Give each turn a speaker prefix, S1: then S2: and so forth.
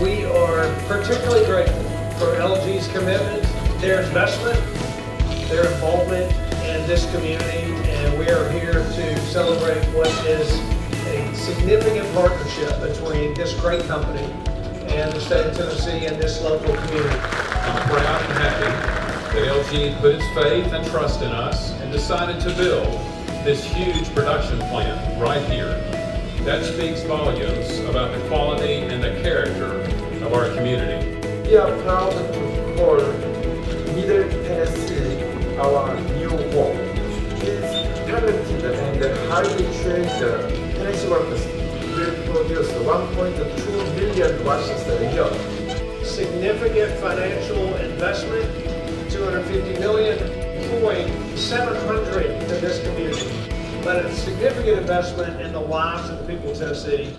S1: We are particularly grateful for LG's commitment, their investment, their involvement in this community, and we are here to celebrate what is a significant partnership between this great company and the state of Tennessee and this local community.
S2: I'm proud and happy that LG put its faith and trust in us and decided to build this huge production plant right here. That speaks volumes about the quality our community.
S3: We are proud to call Middle Tennessee our new home. These talented and highly trained Tennessee workers will produce 1.2 million washes a year.
S1: Significant financial investment, 250 million, employing 700 in this community. But a significant investment in the lives of the people of Tennessee.